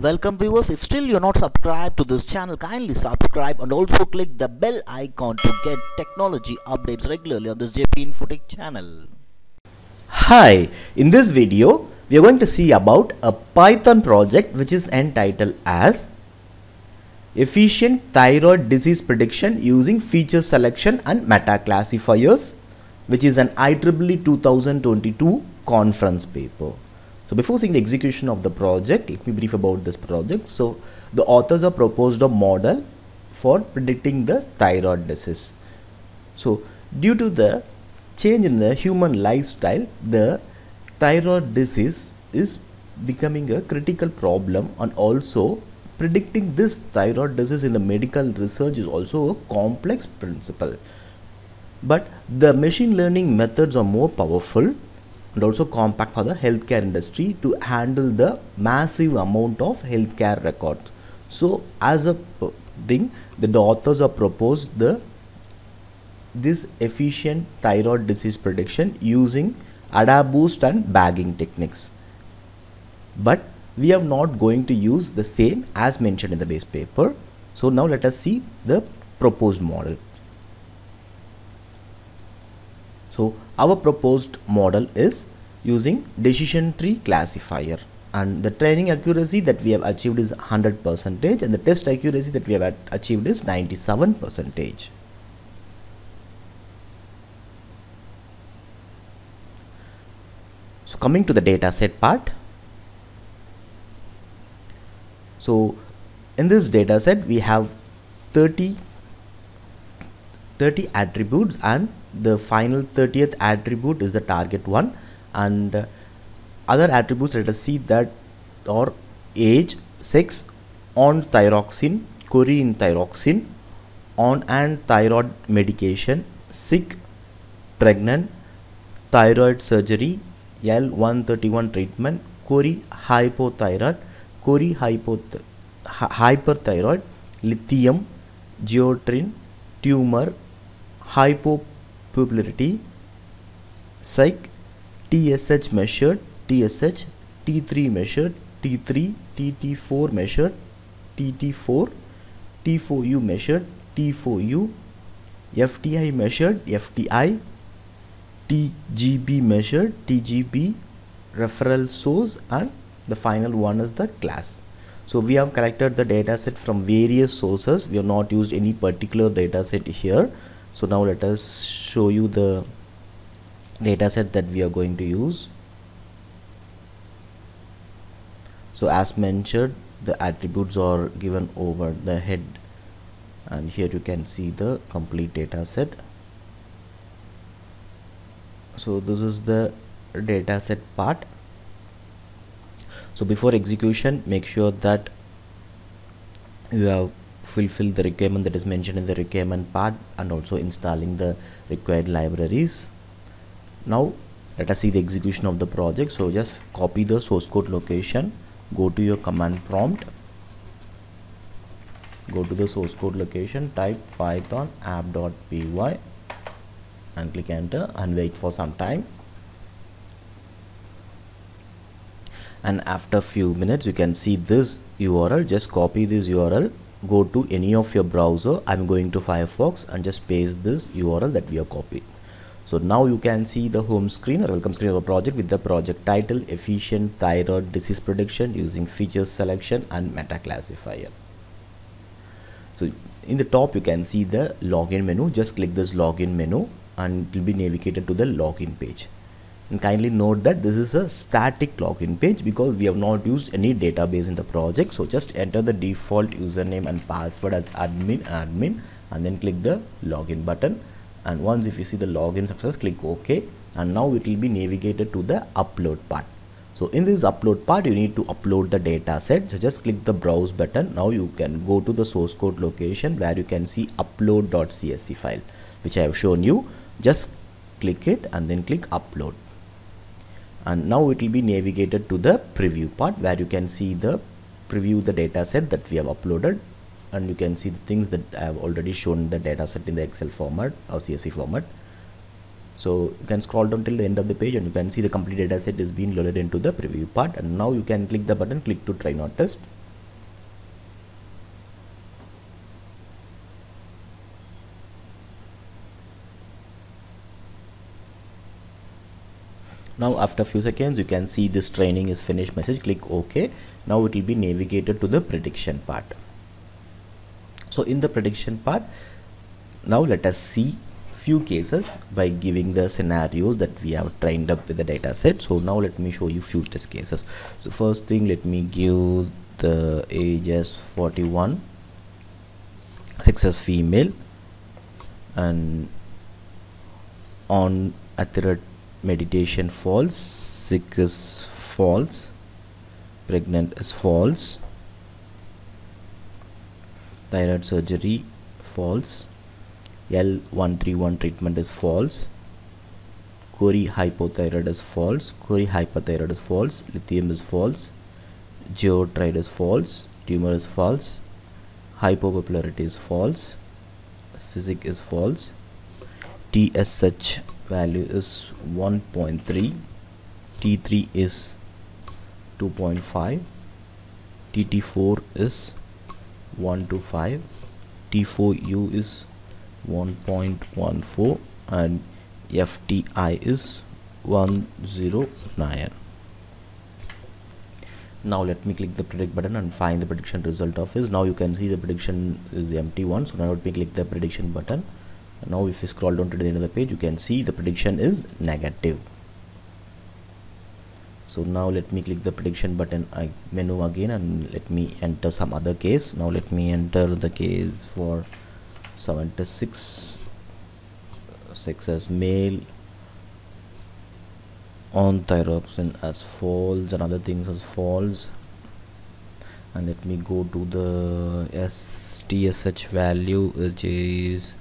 Welcome viewers, if still you're not subscribed to this channel, kindly subscribe and also click the bell icon to get technology updates regularly on this JP Infotech channel. Hi, in this video we are going to see about a Python project which is entitled as Efficient Thyroid Disease Prediction using Feature Selection and Meta Classifiers which is an IEEE 2022 conference paper. So before seeing the execution of the project, let me brief about this project. So the authors have proposed a model for predicting the thyroid disease. So due to the change in the human lifestyle, the thyroid disease is becoming a critical problem and also predicting this thyroid disease in the medical research is also a complex principle. But the machine learning methods are more powerful and also compact for the healthcare industry to handle the massive amount of healthcare records. So as a thing, the authors have proposed the this efficient thyroid disease prediction using AdaBoost and bagging techniques. But we are not going to use the same as mentioned in the base paper. So now let us see the proposed model. So our proposed model is using decision tree classifier and the training accuracy that we have achieved is 100 percentage and the test accuracy that we have achieved is 97 percentage. So coming to the data set part. So in this data set we have 30 30 attributes and the final 30th attribute is the target one and uh, other attributes let us see that are age sex on thyroxine choline thyroxine on and thyroid medication sick pregnant thyroid surgery L131 treatment query hypothyroid query hypoth hyperthyroid lithium geotrin tumor hypopupillarity psych TSH measured TSH T3 measured T3 TT4 measured TT4 T4U measured T4U FTI measured FTI TGB measured TGB referral source and the final one is the class. So we have collected the data set from various sources. We have not used any particular data set here so now let us show you the data set that we are going to use. So as mentioned the attributes are given over the head and here you can see the complete data set. So this is the data set part. So before execution make sure that you have fulfilled the requirement that is mentioned in the requirement part and also installing the required libraries. Now let us see the execution of the project. So just copy the source code location go to your command prompt go to the source code location type python app.py and click enter and wait for some time. And after few minutes you can see this url just copy this url go to any of your browser. I'm going to firefox and just paste this url that we have copied. So now you can see the home screen or welcome screen of the project with the project title efficient thyroid disease prediction using features selection and meta classifier. So in the top you can see the login menu. Just click this login menu and it will be navigated to the login page and kindly note that this is a static login page because we have not used any database in the project. So just enter the default username and password as admin admin and then click the login button. And once if you see the login success click ok. And now it will be navigated to the upload part. So in this upload part you need to upload the data set. So just click the browse button. Now you can go to the source code location where you can see upload.csv file which i have shown you. Just click it and then click upload and now it will be navigated to the preview part where you can see the preview the data set that we have uploaded. And you can see the things that I have already shown the data set in the Excel format or CSV format. So you can scroll down till the end of the page and you can see the complete data set is being loaded into the preview part. And now you can click the button click to try not test now after few seconds you can see this training is finished. Message click ok. Now it will be navigated to the prediction part. So in the prediction part now let us see few cases by giving the scenarios that we have trained up with the data set. So now let me show you few test cases. So first thing let me give the age as 41 sex as female and on accurate meditation false sick is false pregnant is false thyroid surgery false L131 treatment is false query hypothyroid is false query hyperthyroid is false lithium is false geotride is false tumor is false hypopopularity is false physic is false TSH value is 1.3 T3 is 2.5 TT4 is 1 to 5 T4U is 1.14 and FTI is 109 now let me click the predict button and find the prediction result of this now you can see the prediction is empty one so now let me click the prediction button now if you scroll down to the end of the page you can see the prediction is negative. So now let me click the prediction button uh, menu again and let me enter some other case. Now let me enter the case for 76 sex as male on thyroxine as false and other things as false. And let me go to the STSH value which is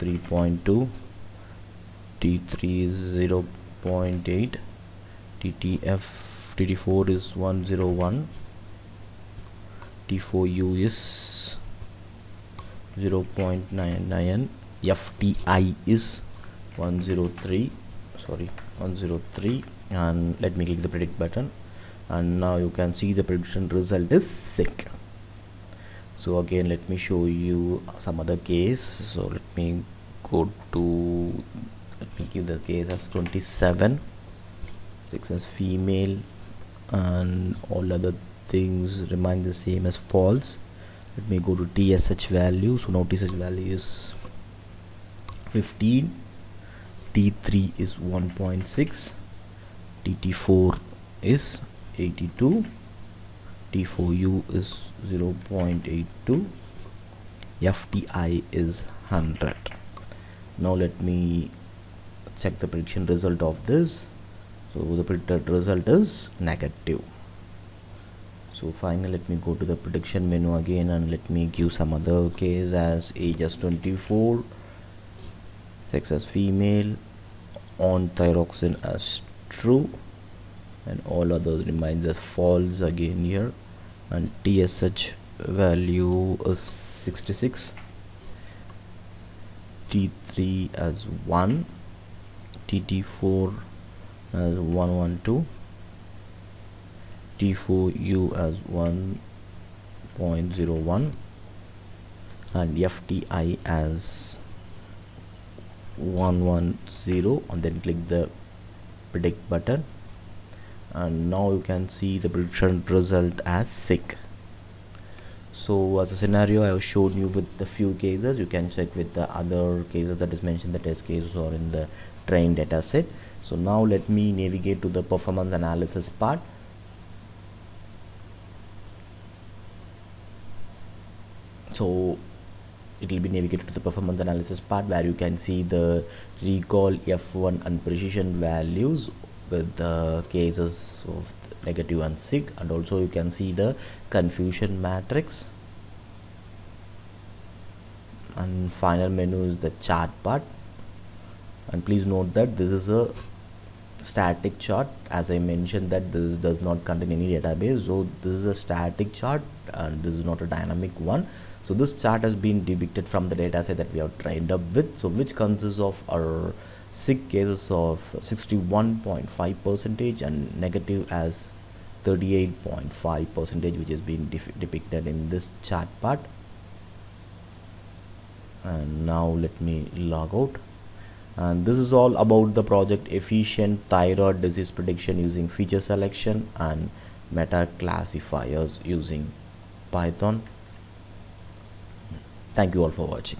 3.2 T3 is 0 0.8 TTF TT4 is 101 T4U is 0 0.99 FTI is 103 sorry 103 and let me click the predict button and now you can see the prediction result is sick so again let me show you some other case. So let me go to let me give the case as 27 6 as female and all other things remain the same as false. Let me go to TSH value. So now TSH value is 15 T3 is 1.6 TT4 is 82 T4U is 0.82 FTI is 100 now let me check the prediction result of this. So the predicted result is negative. So finally let me go to the prediction menu again and let me give some other case as age as 24 sex as female on thyroxine as true and all others remains as false again here and TSH value is 66 T3 as 1 TT4 as 112 T4U as 1.01 and FTI as 110 and then click the predict button and now you can see the prediction result as sick. So as a scenario I have shown you with the few cases. You can check with the other cases that is mentioned the test cases or in the trained data set. So now let me navigate to the performance analysis part. So it will be navigated to the performance analysis part where you can see the recall f1 and precision values with the cases of negative and sick and also you can see the confusion matrix. And final menu is the chart part. And please note that this is a static chart. As I mentioned that this does not contain any database so this is a static chart and this is not a dynamic one. So this chart has been depicted from the data set that we have trained up with. So which consists of our sick cases of 61.5 percentage and negative as 38.5 percentage which is being depicted in this chart part. And now let me log out. And this is all about the project efficient thyroid disease prediction using feature selection and meta classifiers using python. Thank you all for watching